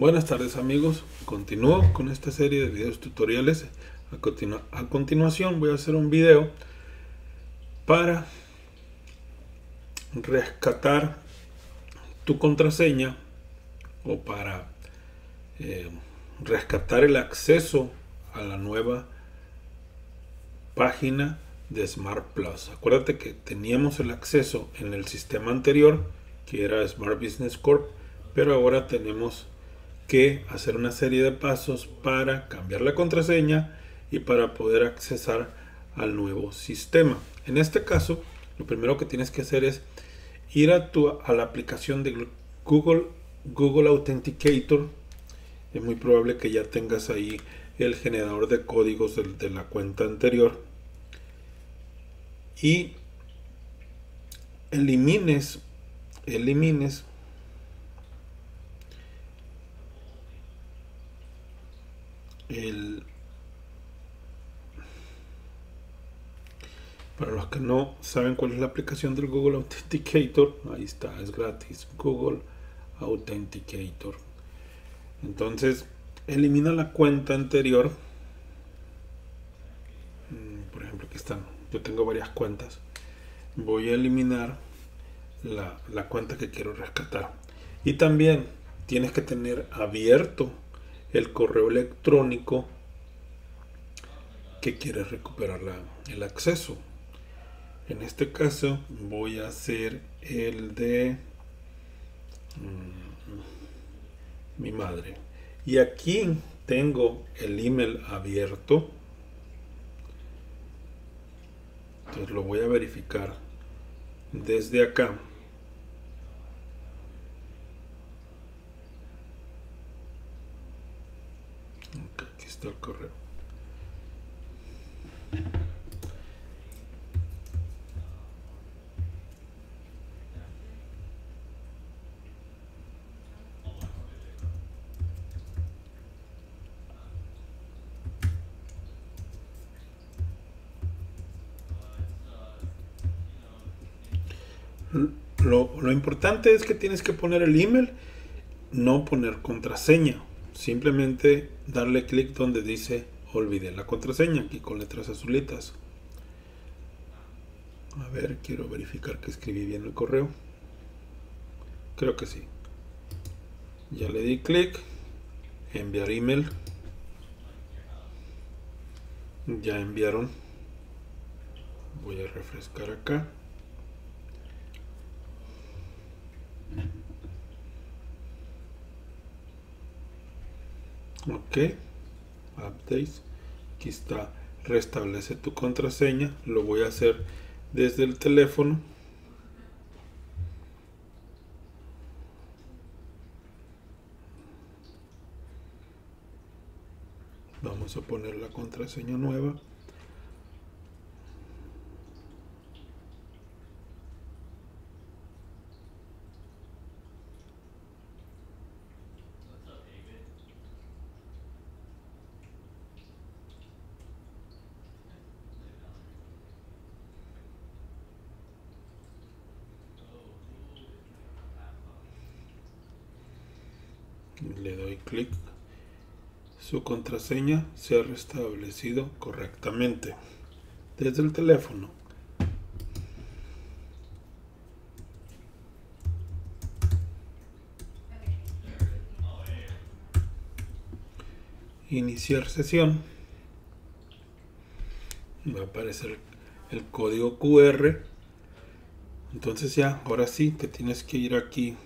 Buenas tardes amigos, continúo con esta serie de videos tutoriales. A, continu a continuación voy a hacer un video para rescatar tu contraseña o para eh, rescatar el acceso a la nueva página de Smart Plus. Acuérdate que teníamos el acceso en el sistema anterior que era Smart Business Corp, pero ahora tenemos que hacer una serie de pasos para cambiar la contraseña y para poder accesar al nuevo sistema. En este caso, lo primero que tienes que hacer es ir a, tu, a la aplicación de Google, Google Authenticator. Es muy probable que ya tengas ahí el generador de códigos de, de la cuenta anterior. Y elimines, elimines para los que no saben cuál es la aplicación del Google Authenticator ahí está, es gratis Google Authenticator. Entonces elimina la cuenta anterior. Mm, por ejemplo aquí están yo tengo varias cuentas. Voy a eliminar la, la cuenta que quiero rescatar. Y también tienes que tener abierto el correo electrónico que quiere recuperar el acceso. En este caso voy a hacer el de mm, mi madre. Y aquí tengo el email abierto. Entonces lo voy a verificar desde acá. Correo. Lo, importante es que tienes que poner el email, no poner contraseña simplemente darle clic donde dice olvidé la contraseña aquí con letras azulitas. A ver quiero verificar que escribí bien el correo. Creo que sí. Ya le di clic enviar email. Ya enviaron. Voy a refrescar acá ok. Updates aquí está. Restablece tu contraseña. Lo voy a hacer desde el teléfono. Vamos a poner la contraseña nueva le doy clic. Su contraseña se ha restablecido correctamente. Desde el teléfono. Iniciar sesión. Va a aparecer el código QR entonces ya ahora sí te tienes que ir aquí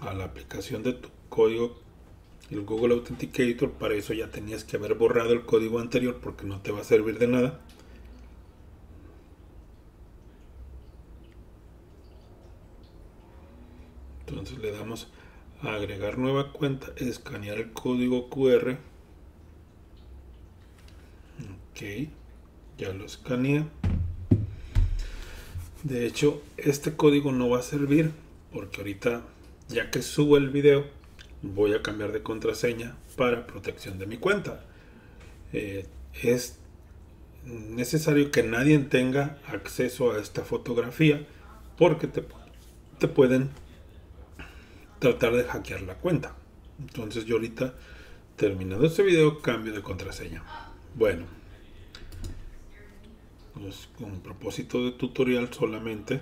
a la aplicación de tu código el Google Authenticator, para eso ya tenías que haber borrado el código anterior porque no te va a servir de nada. Entonces le damos a agregar nueva cuenta, escanear el código QR. Ok, ya lo escaneé. De hecho, este código no va a servir porque ahorita, ya que subo el video, voy a cambiar de contraseña para protección de mi cuenta. Eh, es necesario que nadie tenga acceso a esta fotografía porque te, te pueden tratar de hackear la cuenta. Entonces yo ahorita, terminado este video, cambio de contraseña. Bueno, pues con propósito de tutorial solamente,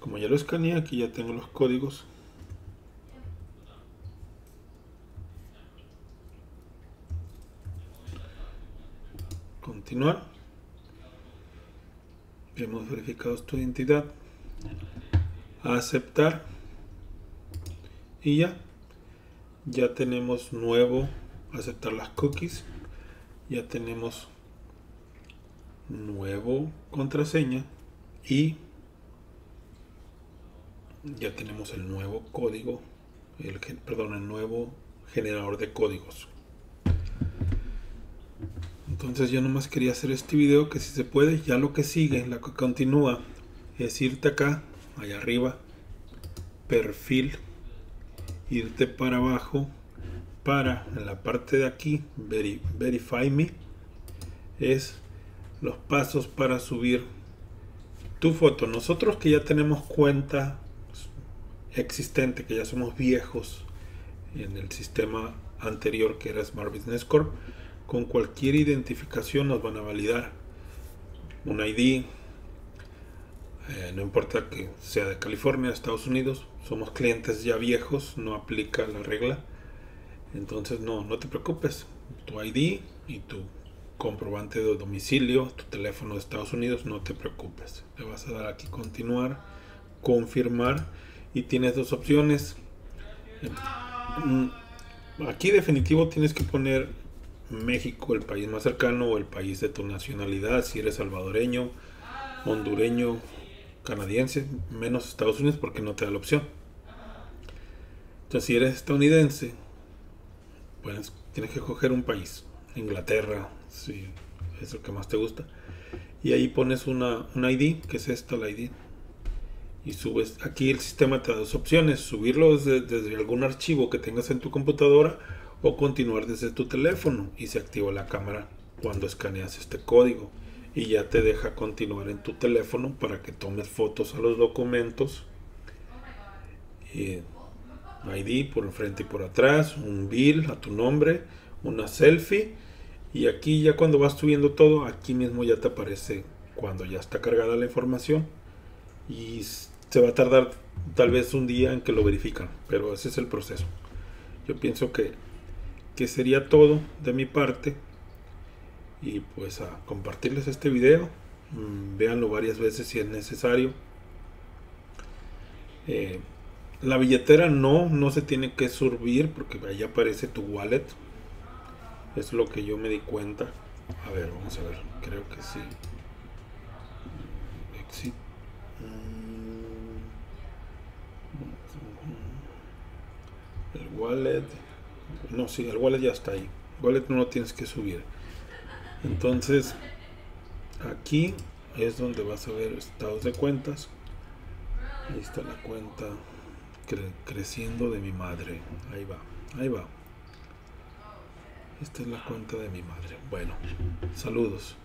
como ya lo escaneé, aquí ya tengo los códigos. Continuar. Hemos verificado tu identidad. Aceptar. Y ya. Ya tenemos nuevo. Aceptar las cookies. Ya tenemos nuevo contraseña. Y ya tenemos el nuevo código. El, perdón, el nuevo generador de códigos. Entonces yo nomás quería hacer este video que si se puede, ya lo que sigue, la que continúa, es irte acá, allá arriba, perfil, irte para abajo, para en la parte de aquí, verify me, es los pasos para subir tu foto. Nosotros que ya tenemos cuenta existente, que ya somos viejos en el sistema anterior que era Smart Business Corp, con cualquier identificación nos van a validar un ID, eh, no importa que sea de California, Estados Unidos, somos clientes ya viejos, no aplica la regla. Entonces no, no te preocupes, tu ID y tu comprobante de domicilio, tu teléfono de Estados Unidos, no te preocupes. Le vas a dar aquí continuar, confirmar y tienes dos opciones. Mm, aquí definitivo tienes que poner México, el país más cercano, o el país de tu nacionalidad, si eres salvadoreño, hondureño, canadiense, menos Estados Unidos porque no te da la opción. Entonces, si eres estadounidense, pues tienes que coger un país, Inglaterra, si es el que más te gusta, y ahí pones una, un ID, que es esta la ID, y subes, aquí el sistema te da dos opciones, subirlo desde algún archivo que tengas en tu computadora, o continuar desde tu teléfono y se activa la cámara cuando escaneas este código y ya te deja continuar en tu teléfono para que tomes fotos a los documentos. ID por enfrente y por atrás un bill a tu nombre una selfie. Y aquí ya cuando vas subiendo todo aquí mismo ya te aparece cuando ya está cargada la información. Y se va a tardar tal vez un día en que lo verifican pero ese es el proceso. Yo pienso que que sería todo de mi parte. Y pues a compartirles este video. Mm, véanlo varias veces si es necesario. Eh, la billetera no no se tiene que subir porque ahí aparece tu wallet. Es lo que yo me di cuenta. A ver vamos a ver. Creo que sí. Exit mm, el wallet no, sí, el wallet ya está ahí. Wallet no lo tienes que subir. Entonces, aquí es donde vas a ver estados de cuentas. Ahí está la cuenta creciendo de mi madre. Ahí va, ahí va. Esta es la cuenta de mi madre. Bueno, saludos.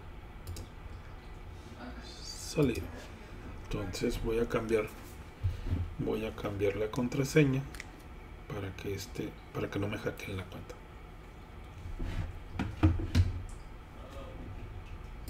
Salir. Entonces voy a cambiar voy a cambiar la contraseña para que este para que no me hackeen la cuenta